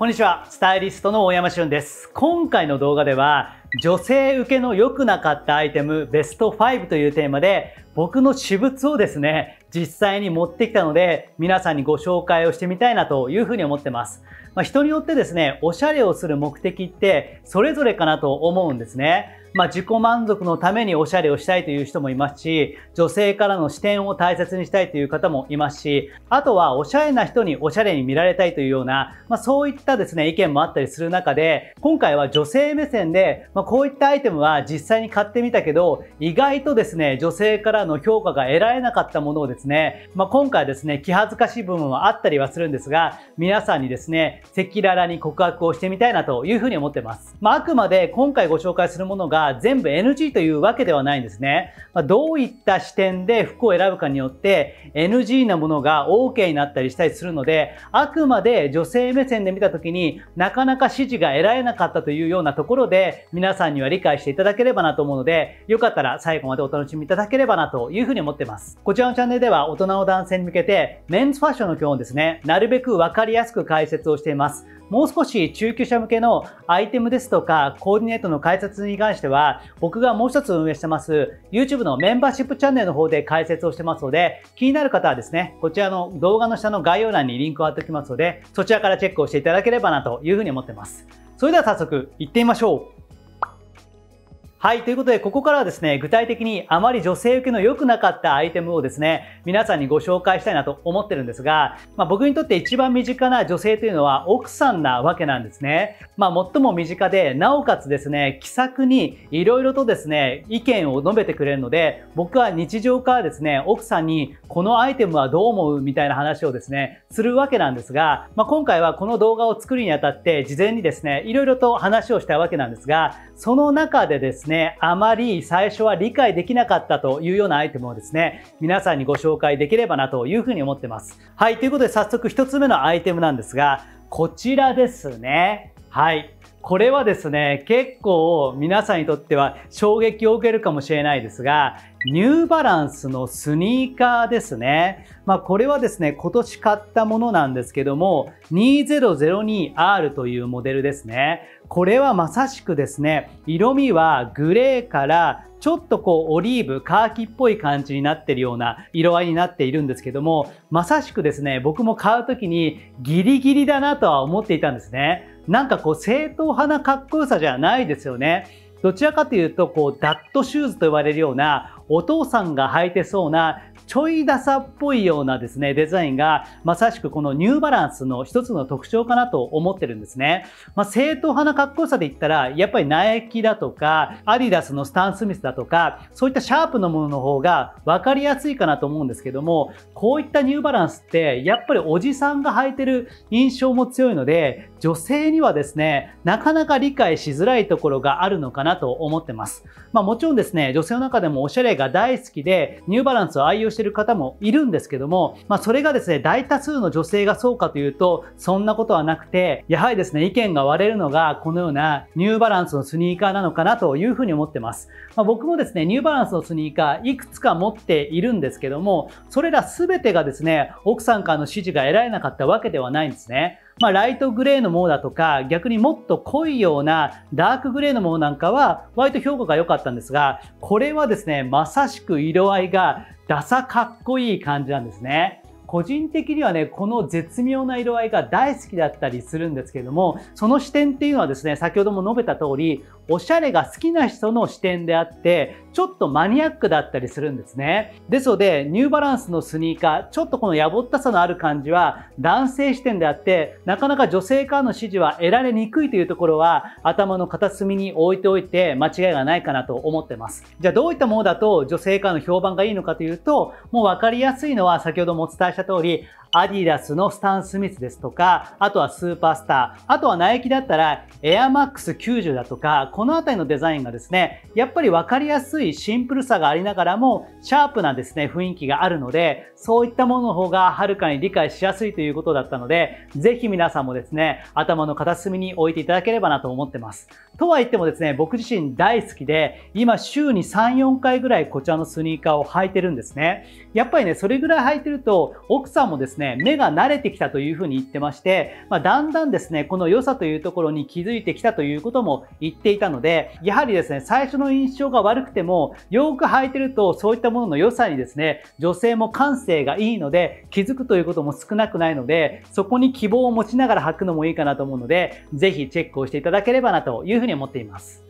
こんにちは、スタイリストの大山俊です。今回の動画では、女性受けの良くなかったアイテムベスト5というテーマで、僕の私物をですね、実際に持ってきたので、皆さんにご紹介をしてみたいなというふうに思ってます。まあ、人によってですね、おしゃれをする目的ってそれぞれかなと思うんですね。まあ、自己満足のためにおしゃれをしたいという人もいますし、女性からの視点を大切にしたいという方もいますし、あとはおしゃれな人におしゃれに見られたいというような、まあ、そういったですね、意見もあったりする中で、今回は女性目線で、まあ、こういったアイテムは実際に買ってみたけど、意外とですね、女性からの評価が得られなかったものをですね、まあ、今回はですね、気恥ずかしい部分はあったりはするんですが、皆さんにですね、赤裸々に告白をしてみたいなというふうに思ってます。まあ、あくまで今回ご紹介するものが全部 NG というわけではないんですね。まあ、どういった視点で服を選ぶかによって NG なものが OK になったりしたりするので、あくまで女性目線で見た時になかなか指示が得られなかったというようなところで皆さんには理解していただければなと思うので、よかったら最後までお楽しみいただければなというふうに思ってます。こちらのチャンネルでは大人の男性に向けてメンズファッションの基本ですね、なるべくわかりやすく解説をしています。もう少し中級者向けのアイテムですとかコーディネートの解説に関しては僕がもう一つ運営してます YouTube のメンバーシップチャンネルの方で解説をしてますので気になる方はですねこちらの動画の下の概要欄にリンクを貼っておきますのでそちらからチェックをしていただければなというふうに思ってます。それでは早速行ってみましょう。はい。ということで、ここからはですね、具体的にあまり女性受けの良くなかったアイテムをですね、皆さんにご紹介したいなと思ってるんですが、まあ、僕にとって一番身近な女性というのは奥さんなわけなんですね。まあ、最も身近で、なおかつですね、気さくに色々とですね、意見を述べてくれるので、僕は日常からですね、奥さんにこのアイテムはどう思うみたいな話をですね、するわけなんですが、まあ、今回はこの動画を作るにあたって、事前にですね、色々と話をしたわけなんですが、その中でですね、ねあまり最初は理解できなかったというようなアイテムをですね、皆さんにご紹介できればなというふうに思ってます。はい、ということで早速1つ目のアイテムなんですが、こちらですね。はい。これはですね、結構皆さんにとっては衝撃を受けるかもしれないですが、ニューバランスのスニーカーですね。まあこれはですね、今年買ったものなんですけども、2002R というモデルですね。これはまさしくですね、色味はグレーからちょっとこうオリーブ、カーキっぽい感じになってるような色合いになっているんですけども、まさしくですね、僕も買う時にギリギリだなとは思っていたんですね。なんかこう正統派なかっこよさじゃないですよね。どちらかというと、こう、ダッドシューズと言われるような、お父さんが履いてそうな、ちょいダサっぽいようなですね、デザインが、まさしくこのニューバランスの一つの特徴かなと思ってるんですね。まあ、正統派なかっこよさで言ったら、やっぱりナイキだとか、アディダスのスタン・スミスだとか、そういったシャープなものの方が分かりやすいかなと思うんですけども、こういったニューバランスって、やっぱりおじさんが履いてる印象も強いので、女性にはですね、なかなか理解しづらいところがあるのかなと思ってます。まあもちろんですね、女性の中でもおしゃれが大好きで、ニューバランスを愛用している方もいるんですけども、まあそれがですね、大多数の女性がそうかというと、そんなことはなくて、やはりですね、意見が割れるのが、このようなニューバランスのスニーカーなのかなというふうに思ってます。まあ、僕もですね、ニューバランスのスニーカー、いくつか持っているんですけども、それら全てがですね、奥さんからの指示が得られなかったわけではないんですね。まあ、ライトグレーのものだとか、逆にもっと濃いようなダークグレーのものなんかは、割と評価が良かったんですが、これはですね、まさしく色合いがダサかっこいい感じなんですね。個人的にはね、この絶妙な色合いが大好きだったりするんですけれども、その視点っていうのはですね、先ほども述べた通り、おしゃれが好きな人の視点であって、ちょっとマニアックだったりするんですね。ですので、ニューバランスのスニーカー、ちょっとこのやぼったさのある感じは男性視点であって、なかなか女性からの指示は得られにくいというところは頭の片隅に置いておいて間違いがないかなと思ってます。じゃあどういったものだと女性からの評判がいいのかというと、もうわかりやすいのは先ほどもお伝えした通り、アディダスのスタン・スミスですとか、あとはスーパースター、あとはナイキだったらエアマックス90だとか、このあたりのデザインがですね、やっぱりわかりやすいシンプルさがありながらも、シャープなですね、雰囲気があるので、そういったものの方がはるかに理解しやすいということだったので、ぜひ皆さんもですね、頭の片隅に置いていただければなと思ってます。とは言ってもですね、僕自身大好きで、今週に3、4回ぐらいこちらのスニーカーを履いてるんですね。やっぱりね、それぐらい履いてると、奥さんもですね、ね、目が慣れてきたというふうに言ってまして、まあ、だんだんですね、この良さというところに気づいてきたということも言っていたので、やはりですね、最初の印象が悪くても、よく履いてるとそういったものの良さにですね、女性も感性がいいので、気づくということも少なくないので、そこに希望を持ちながら履くのもいいかなと思うので、ぜひチェックをしていただければなというふうに思っています。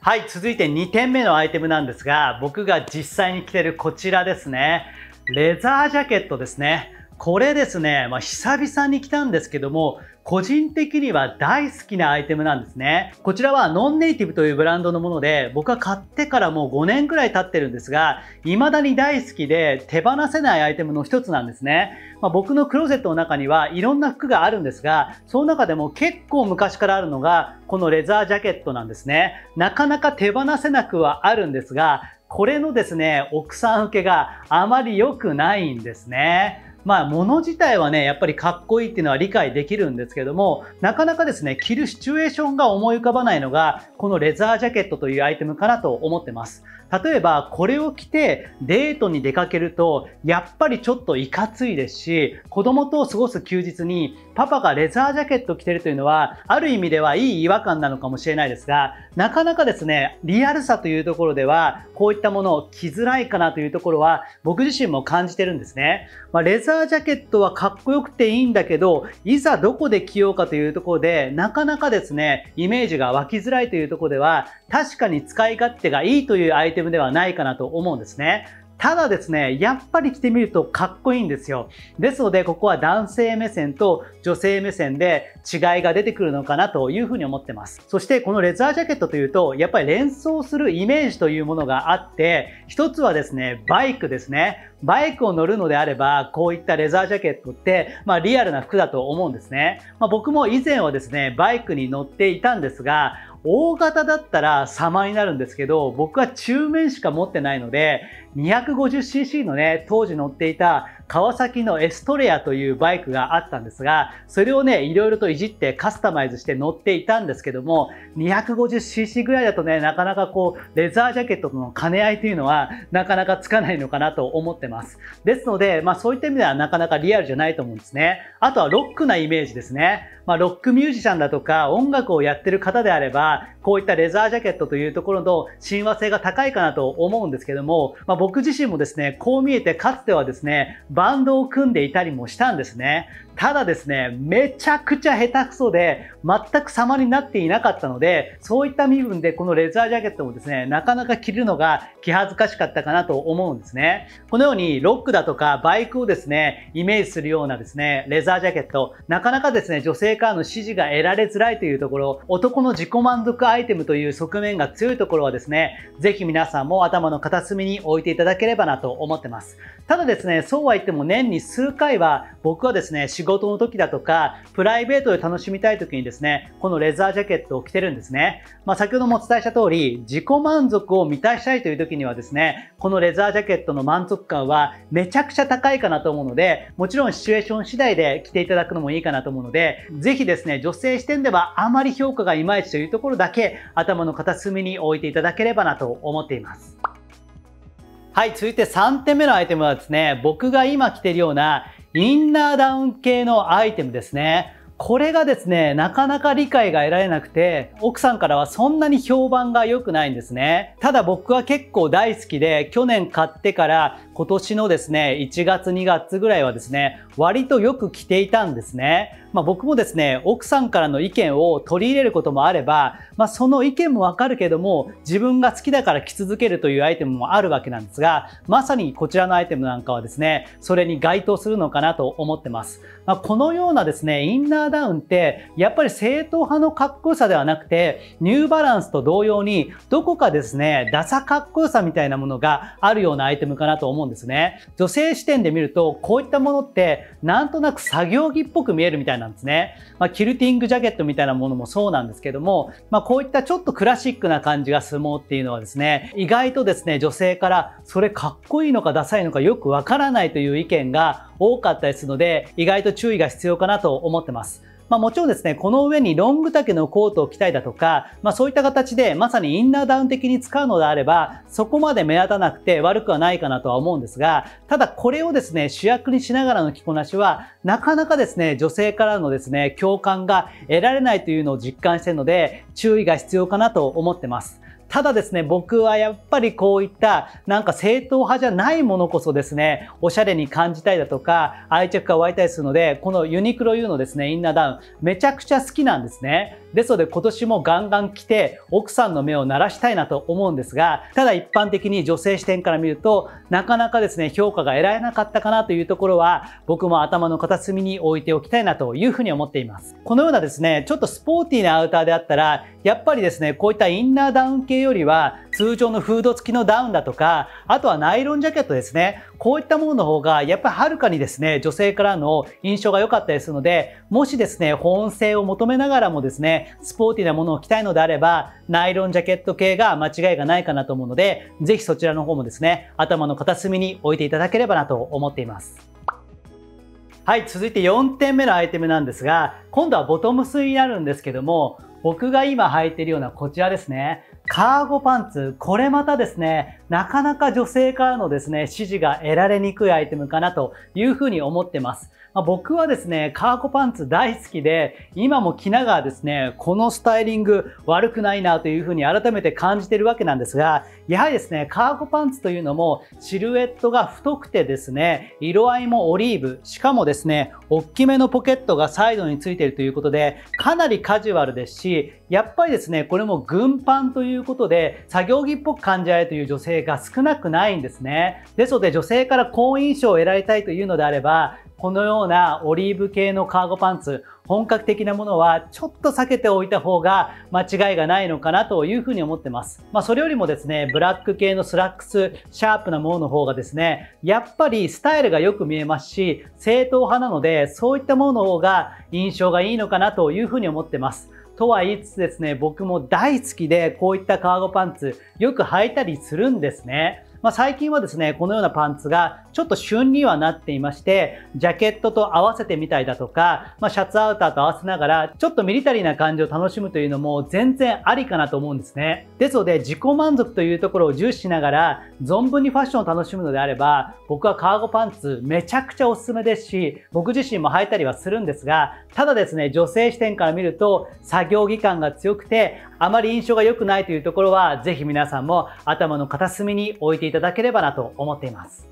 はい、続いて2点目のアイテムなんですが、僕が実際に着てるこちらですね。レザージャケットですね。これですね、まあ、久々に来たんですけども、個人的には大好きなアイテムなんですね。こちらはノンネイティブというブランドのもので、僕は買ってからもう5年くらい経ってるんですが、未だに大好きで手放せないアイテムの一つなんですね。まあ、僕のクローゼットの中にはいろんな服があるんですが、その中でも結構昔からあるのが、このレザージャケットなんですね。なかなか手放せなくはあるんですが、これのですね、奥さん受けがあまり良くないんですね。まあ、物自体はね、やっぱりかっこいいっていうのは理解できるんですけども、なかなかですね、着るシチュエーションが思い浮かばないのが、このレザージャケットというアイテムかなと思ってます。例えば、これを着てデートに出かけると、やっぱりちょっといかついですし、子供と過ごす休日にパパがレザージャケット着てるというのは、ある意味ではいい違和感なのかもしれないですが、なかなかですね、リアルさというところでは、こういったものを着づらいかなというところは、僕自身も感じてるんですね。まあ、レザージャケットはかっこよくていいんだけど、いざどこで着ようかというところで、なかなかですね、イメージが湧きづらいというところでは、確かに使い勝手がいいというアイテムではないかなと思うんですね。ただですね、やっぱり着てみるとかっこいいんですよ。ですので、ここは男性目線と女性目線で違いが出てくるのかなというふうに思ってます。そしてこのレザージャケットというと、やっぱり連想するイメージというものがあって、一つはですね、バイクですね。バイクを乗るのであれば、こういったレザージャケットって、まあリアルな服だと思うんですね。まあ、僕も以前はですね、バイクに乗っていたんですが、大型だったら様になるんですけど、僕は中面しか持ってないので、250cc のね、当時乗っていた川崎のエストレアというバイクがあったんですが、それをね、いろいろといじってカスタマイズして乗っていたんですけども、250cc ぐらいだとね、なかなかこう、レザージャケットとの兼ね合いというのは、なかなかつかないのかなと思ってます。ですので、まあそういった意味ではなかなかリアルじゃないと思うんですね。あとはロックなイメージですね。まあロックミュージシャンだとか音楽をやってる方であれば、こういったレザージャケットというところの親和性が高いかなと思うんですけども、ま、僕自身もですね、こう見えてかつてはですね、バンドを組んでいたりもしたんですね。ただですね、めちゃくちゃ下手くそで、全く様になっていなかったので、そういった身分でこのレザージャケットもですね、なかなか着るのが気恥ずかしかったかなと思うんですね。このようにロックだとかバイクをですね、イメージするようなですね、レザージャケット、なかなかですね、女性からの支持が得られづらいというところ、男の自己満足アイテムという側面が強いところはですね、ぜひ皆さんも頭の片隅に置いていただければなと思ってます。ただですね、そうは言っても年に数回は僕はですね、仕事の時だとか、プライベートで楽しみたい時にですね、このレザージャケットを着てるんですね。まあ、先ほどもお伝えした通り、自己満足を満たしたいという時にはですね、このレザージャケットの満足感はめちゃくちゃ高いかなと思うので、もちろんシチュエーション次第で着ていただくのもいいかなと思うので、ぜひですね、女性視点ではあまり評価がいまいちというところだけ頭の片隅に置いていただければなと思っています。はい、続いて3点目のアイテムはですね、僕が今着てるようなインナーダウン系のアイテムですね。これがですね、なかなか理解が得られなくて、奥さんからはそんなに評判が良くないんですね。ただ僕は結構大好きで、去年買ってから今年のですね、1月2月ぐらいはですね、割とよく着ていたんですね。まあ、僕もですね、奥さんからの意見を取り入れることもあれば、まあ、その意見もわかるけども、自分が好きだから着続けるというアイテムもあるわけなんですが、まさにこちらのアイテムなんかはですね、それに該当するのかなと思ってます。まあ、このようなですね、インナーダウンって、やっぱり正統派のかっこよさではなくて、ニューバランスと同様に、どこかですね、ダサかっこよさみたいなものがあるようなアイテムかなと思うんですね。女性視点で見ると、こういったものって、なんとなく作業着っぽく見えるみたいなんですね。まあ、キルティングジャケットみたいなものもそうなんですけども、まあ、こういったちょっとクラシックな感じが相撲っていうのはですね、意外とですね、女性からそれかっこいいのかダサいのかよくわからないという意見が多かったですので、意外と注意が必要かなと思ってます。まあもちろんですね、この上にロング丈のコートを着たいだとか、まあそういった形でまさにインナーダウン的に使うのであれば、そこまで目立たなくて悪くはないかなとは思うんですが、ただこれをですね、主役にしながらの着こなしは、なかなかですね、女性からのですね、共感が得られないというのを実感しているので、注意が必要かなと思ってます。ただですね、僕はやっぱりこういったなんか正統派じゃないものこそですね、おしゃれに感じたいだとか、愛着が湧いたりするので、このユニクロ U のですね、インナーダウン、めちゃくちゃ好きなんですね。ですので今年もガンガン着て奥さんの目を鳴らしたいなと思うんですが、ただ一般的に女性視点から見ると、なかなかですね、評価が得られなかったかなというところは、僕も頭の片隅に置いておきたいなというふうに思っています。このようなですね、ちょっとスポーティーなアウターであったら、やっぱりですね、こういったインナーダウン系よりは、通常のフード付きのダウンだとか、あとはナイロンジャケットですね。こういったものの方が、やっぱりはるかにですね、女性からの印象が良かったりするので、もしですね、保温性を求めながらもですね、スポーティーなものを着たいのであれば、ナイロンジャケット系が間違いがないかなと思うので、ぜひそちらの方もですね、頭の片隅に置いていただければなと思っています。はい、続いて4点目のアイテムなんですが、今度はボトムスになるんですけども、僕が今履いてるようなこちらですね。カーゴパンツ、これまたですね、なかなか女性からのですね、支持が得られにくいアイテムかなというふうに思ってます。まあ、僕はですね、カーゴパンツ大好きで、今も着ながらですね、このスタイリング悪くないなというふうに改めて感じてるわけなんですが、やはりですね、カーゴパンツというのもシルエットが太くてですね、色合いもオリーブ、しかもですね、大きめのポケットがサイドについているということで、かなりカジュアルですし、やっぱりですね、これも軍パンということで、作業着っぽく感じられるという女性が少なくないんですね。ですので、女性から好印象を得られたいというのであれば、このようなオリーブ系のカーゴパンツ、本格的なものはちょっと避けておいた方が間違いがないのかなというふうに思ってます。まあそれよりもですね、ブラック系のスラックス、シャープなものの方がですね、やっぱりスタイルがよく見えますし、正統派なので、そういったものの方が印象がいいのかなというふうに思ってます。とは言いつつですね、僕も大好きでこういったカーゴパンツよく履いたりするんですね。まあ、最近はですね、このようなパンツがちょっと旬にはなっていまして、ジャケットと合わせてみたりだとか、まあ、シャツアウターと合わせながら、ちょっとミリタリーな感じを楽しむというのも全然ありかなと思うんですね。ですので、自己満足というところを重視しながら、存分にファッションを楽しむのであれば、僕はカーゴパンツめちゃくちゃおすすめですし、僕自身も履いたりはするんですが、ただですね、女性視点から見ると、作業着感が強くて、あまり印象が良くないというところは、ぜひ皆さんも頭の片隅に置いていただければなと思っています。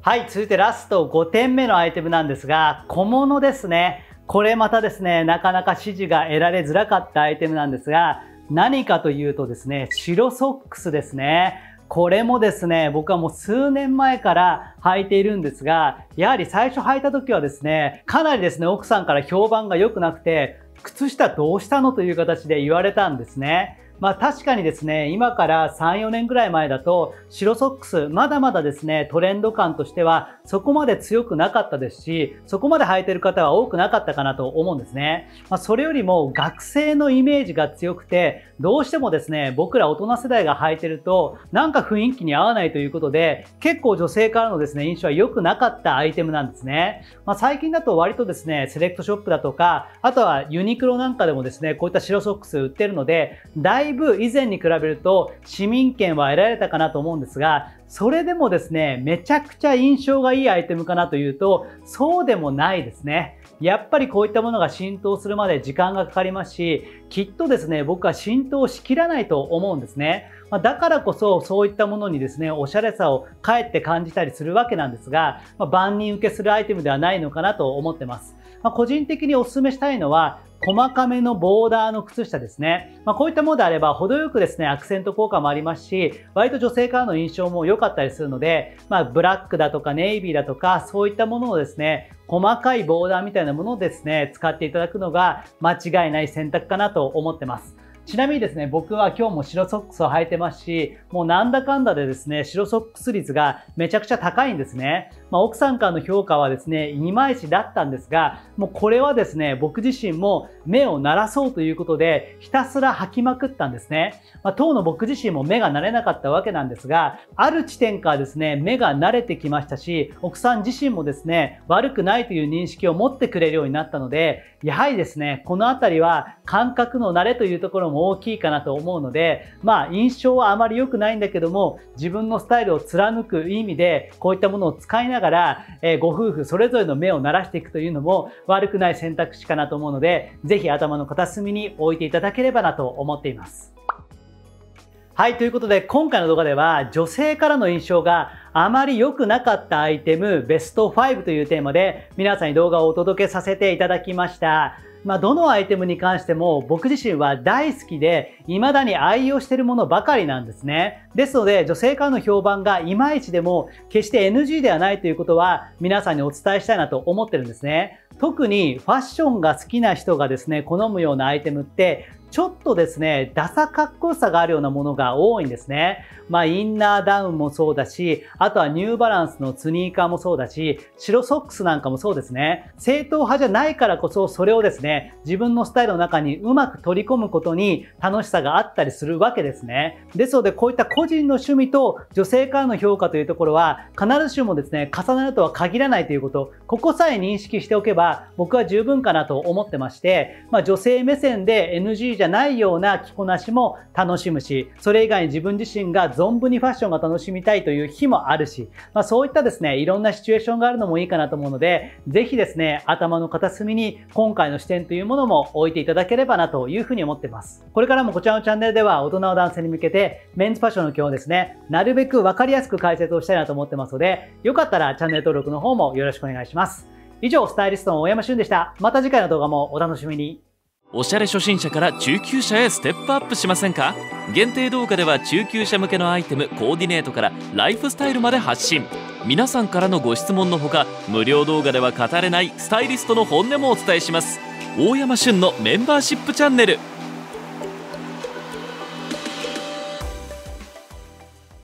はい、続いてラスト5点目のアイテムなんですが、小物ですね。これまたですね、なかなか支持が得られづらかったアイテムなんですが、何かというとですね、白ソックスですね。これもですね、僕はもう数年前から履いているんですが、やはり最初履いた時はですね、かなりですね、奥さんから評判が良くなくて、靴下どうしたのという形で言われたんですね。まあ確かにですね、今から3、4年ぐらい前だと、白ソックス、まだまだですね、トレンド感としてはそこまで強くなかったですし、そこまで履いてる方は多くなかったかなと思うんですね。まあそれよりも学生のイメージが強くて、どうしてもですね、僕ら大人世代が履いてると、なんか雰囲気に合わないということで、結構女性からのですね、印象は良くなかったアイテムなんですね。まあ最近だと割とですね、セレクトショップだとか、あとはユニクロなんかでもですね、こういった白ソックス売ってるので、だいぶ以前に比べると市民権は得られたかなと思うんですが、それでもですね、めちゃくちゃ印象がいいアイテムかなというと、そうでもないですね。やっぱりこういったものが浸透するまで時間がかかりますし、きっとですね、僕は浸透しきらないと思うんですね。まだからこそそういったものにですね、おしゃれさをかえって感じたりするわけなんですが、ま、万人受けするアイテムではないのかなと思ってます。まあ、個人的にお勧めしたいのは、細かめのボーダーの靴下ですね。まあ、こういったものであれば、程よくですね、アクセント効果もありますし、割と女性からの印象も良かったりするので、まあ、ブラックだとかネイビーだとか、そういったものをですね、細かいボーダーみたいなものをですね、使っていただくのが間違いない選択かなと思ってます。ちなみにですね、僕は今日も白ソックスを履いてますし、もうなんだかんだでですね、白ソックス率がめちゃくちゃ高いんですね。まあ、奥さんからの評価はですね、いまいちだったんですが、もうこれはですね、僕自身も目を慣らそうということで、ひたすら履きまくったんですね。まあ、当の僕自身も目が慣れなかったわけなんですが、ある地点からですね、目が慣れてきましたし、奥さん自身もですね、悪くないという認識を持ってくれるようになったので、やはりですね、このあたりは感覚の慣れというところも大きいかなと思うので、まあ印象はあまり良くないんだけども、自分のスタイルを貫く意味で、こういったものを使いながら、えー、ご夫婦それぞれの目を慣らしていくというのも悪くない選択肢かなと思うので、ぜひ頭の片隅に置いていただければなと思っています。はい、ということで今回の動画では女性からの印象があまり良くなかったアイテムベスト5というテーマで皆さんに動画をお届けさせていただきました。まあ、どのアイテムに関しても僕自身は大好きで未だに愛用しているものばかりなんですね。ですので女性からの評判がいまいちでも決して NG ではないということは皆さんにお伝えしたいなと思ってるんですね。特にファッションが好きな人がですね、好むようなアイテムってちょっとですね、ダサかっこよさがあるようなものが多いんですね。まあ、インナーダウンもそうだし、あとはニューバランスのスニーカーもそうだし、白ソックスなんかもそうですね。正統派じゃないからこそ、それをですね、自分のスタイルの中にうまく取り込むことに楽しさがあったりするわけですね。ですので、こういった個人の趣味と女性からの評価というところは、必ずしもですね、重なるとは限らないということ、ここさえ認識しておけば、僕は十分かなと思ってまして、まあ、女性目線で NG じゃじゃないような着こなしも楽しむし、それ以外に自分自身が存分にファッションが楽しみたいという日もあるし、まあ、そういったですね、いろんなシチュエーションがあるのもいいかなと思うので、ぜひですね、頭の片隅に今回の視点というものも置いていただければなというふうに思ってます。これからもこちらのチャンネルでは大人の男性に向けてメンズファッションの今日ですね、なるべくわかりやすく解説をしたいなと思ってますので、よかったらチャンネル登録の方もよろしくお願いします。以上、スタイリストの大山俊でした。また次回の動画もお楽しみに。おしゃれ初心者から中級者へステップアップしませんか？限定動画では中級者向けのアイテムコーディネートからライフスタイルまで発信。皆さんからのご質問のほか無料動画では語れないスタイリストの本音もお伝えします。大山旬のメンバーシップチャンネル。